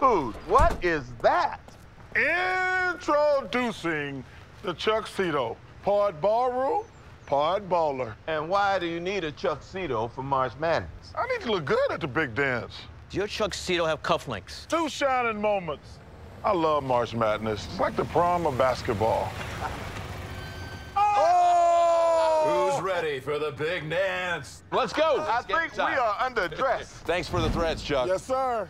Dude, what is that? Introducing the chuxedo, Part ballroom, part baller. And why do you need a chuxedo for March Madness? I need to look good at the big dance. Do your chuxedo have cufflinks? Two shining moments. I love March Madness. It's like the prom of basketball. Oh! Who's ready for the big dance? Let's go. I think we are underdressed. Thanks for the threats, Chuck. Yes, sir.